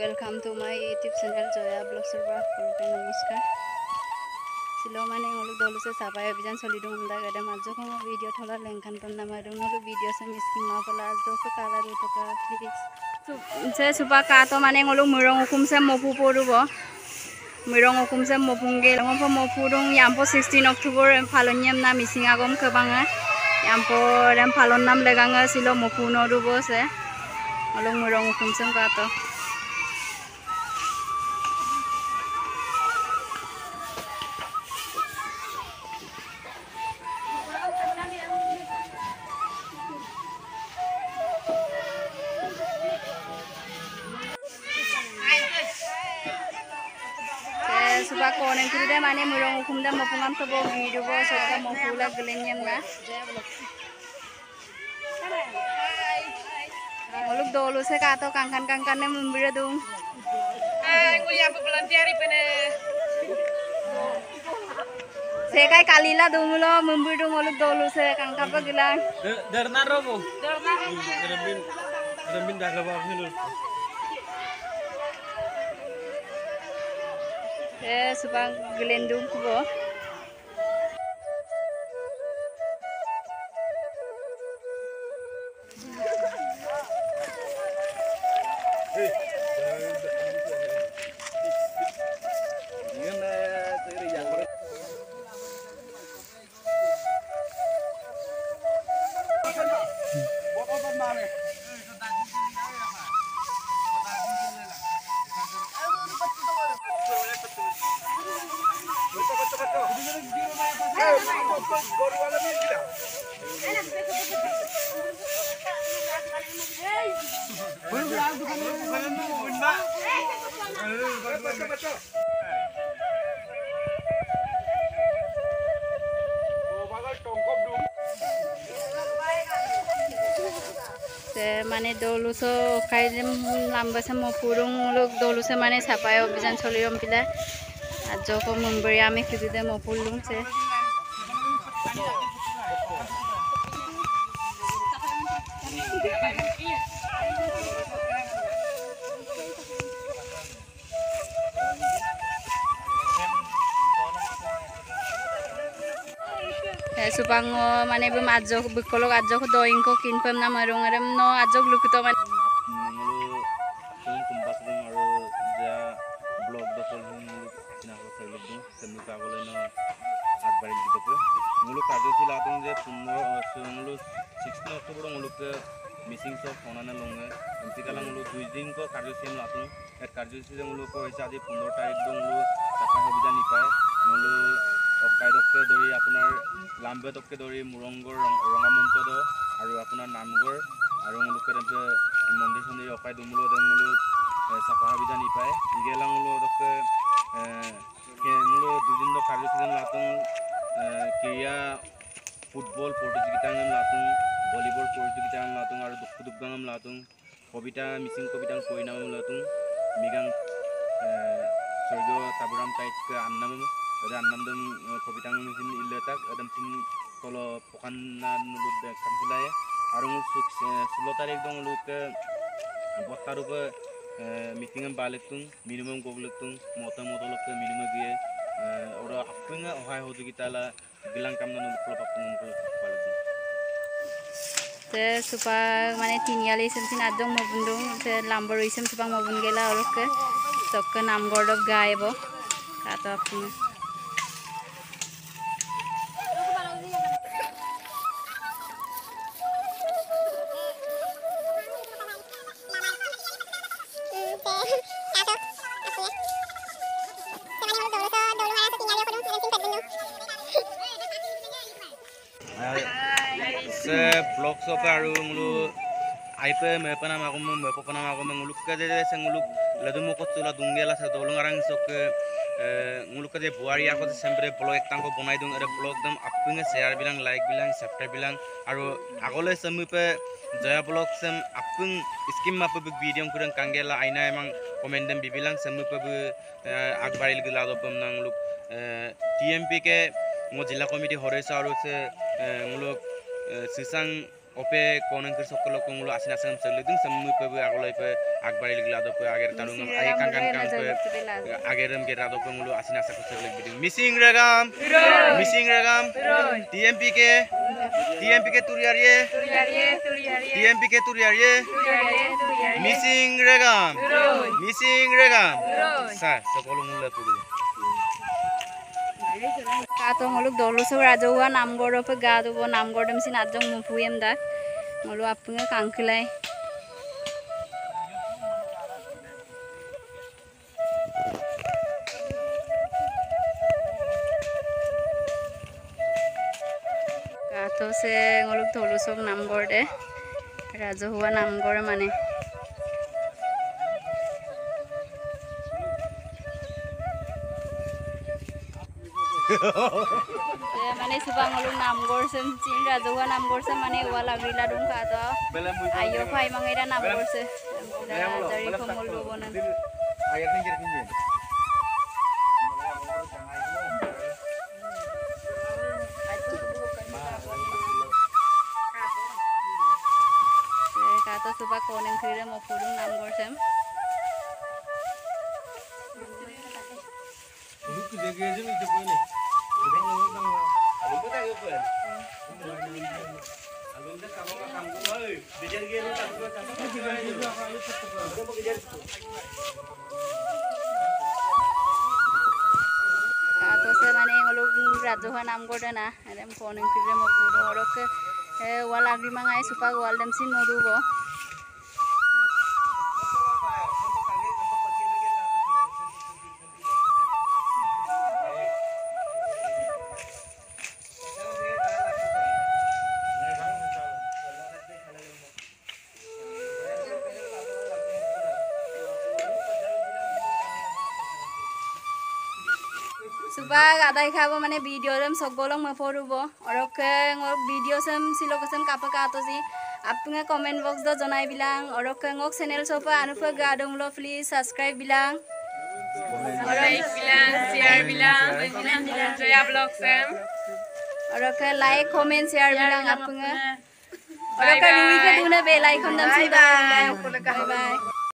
Welcome to my YouTube channel Jaya ব্লগছৰ পৰা সকলোকে নমস্কাৰ শ্বিলৰ মানে হ'লোঁ দলোচে চাফাই অভিযান চলি দিওঁ সোমদা গাইডে মাজত মই ভিডিঅ' থলা লেংখান পন্দা মাৰি দিওঁ হ'লোঁ ভিডিঅ' চাম স্কিন মাৰ পেলাই আজ দহ কালাৰ দুই টকা ঠিক আছে চুপাৰ কাটো মানে হ'লোঁ মৰং উখুমছে মফু পৰিব po mopu dong yampo 16 october phalonyam na missing agom kebanga yampo rem phalon nam leganga silo mopu no ru bo se ngolu murong ukum se ka suba ko nang kiri da mane murong kumda mapungam tuh bo video bo so mau mo pula gelenyam na Muluk dulu saya kato kangkan kangkannya membira dong. Ah, aku yang pelantiari pene. Saya kayak kalila dong lo membira muluk dulu saya kangkang apa gilang. Dernar robo. Dernar. dermin, dermin dah kebab sih Eh, subang gelendong ko. মানে দৌলুসো খাই যে লাম্বাসে মপুরুমূলক দৌলুসে মানে সাপায় অভিযান চলি অম্পিলা আর যখন মুম্বরি আমি খুঁজিতে মপুরলুম সে pem na marung arem no ajok lukito man Mulu kung kumpas dong aro ja blog do kol hung mulu kina ko sa lug dong semu ka ko no akbar di to mulu ka jo sila dong je punno mulu 16 october mulu ke missing so phone na long এমতি কালা মূলো দুই দিন কো কার্যসূচী লাতুন এর কার্যসূচী মূলো কো হয়েছে আজি পোন্ধৰ তাৰিখ দো মূলো চাফা সুবিধা নিপায়। মূলো অকাইদককে ধৰি আপোনাৰ লাম্বেদককে ধৰি মুৰংগৰ ৰঙামন্ত দ আৰু আপোনাৰ নামঘৰ আৰু মূলোকে মন্দিৰ চন্দিৰ অকাই দুমূলো দেমূলো চাফা সুবিধা নিপায়। ইগেলা মূলো দকে মূলো দুদিন কাৰ্যসূচী লাতুন ক্ৰীড়া ফুটবল প্ৰতিযোগিতা লাতুন ভলীবল প্ৰতিযোগিতা লাতুন আৰু দুখ দুগ্গাং লাতুন কবিতা মিচিং কবিতা পৰিণাম লাতুন মিগাং স্বৰ্গীয় তাবুৰাম তাইতকৈ আন্নাম আন্নাম দম কবিতা মিচিং ইলেতাক একদম চিন কল পকান আৰু মোৰ ষোল্ল তাৰিখ দং লোক বত্তা ৰূপে মিটিং বালেকতুং মিনিমাম গগলেকতুং মতা মতলকে মিনিমাম দিয়ে আৰু আপুঙা সহায় সহযোগিতা গিলাং কাম লোক আপুং পালেকতুং te supa mane tiniali isim sin adong mo bundung te lambor isim supa mo bun ke orok ke tokka nam gordok gaebo kato aku Ayo. আছে ব্লক চপে আৰু মোলো আইপে মেপে নাম আকৌ মোৰ মেপ নাম আকৌ মই মোলোক কাজে আছে মোলোক লেডু মুখত চলা দুংগেলা আছে দলং আৰং চকে মোলোকে যে বোৱাৰী আকৌ যে চেম্পৰে ব্লগ একটাংক বনাই দিওঁ আৰু ব্লগ বিলাং লাইক বিলাং লাইকবিলাক ছাবস্ক্ৰাইববিলাক আৰু আগলৈ চেম্পে জয়া ব্লগ চেম আপুং স্কিম মাপে বি ডিএম কৰিম কাংগেলা আইনা এমাং কমেণ্ট দিম বিবিলাং চেম্পে আগবাঢ়িল গ'লে আদব পাম মোলোক টি এম পিকে মই জিলা কমিটি হৰেছোঁ আৰু মোলোক se ngulok sisang ope konang kir sokolo ko ngulo asina sam sele dun sam mu pe agolai pe akbari ligla do pe ager tarung ai kan kan kan pe ageram ge rado pe ngulo asina sa ko sele bidin missing regam missing regam tmp ke tmp ke turiarie আতংলোক ৰাজহুৱা রাজহুয়া নামগড় গা দব নামগড় machine আজং মুফুই এমদা মলো আপনার কাঙ্খিলাই গাতো সে মলুক দলসৌ দে। ৰাজহুৱা নামগড় মানে। মানে চুপাং হলো নামগড় সে রাজহুয়া নামগড় সে মানে ওয়ালা বিলা দুন কাত আইয়ো ফাই মাঙ্গাইরা নামগড় সে জারি কমল কোনে ফিরে মফুরুং নাম করছেন লুকু জেগে যে নিতে কইনে rajuha nam godana adem koneng kire mo puro orok wal agrimang ai supa sin bo suba gadai khabo মানে video ram sogolong ma porubo oroke ngor video sam silok sam kapa ka to si apnga comment box do janai bilang oroke ngok channel sopa anupa gadong lo please subscribe bilang like bilang, share bilang, Jaya Blog Sam. oroke like comment share bilang apnga oroke rui ke duna bell icon dam si bye bye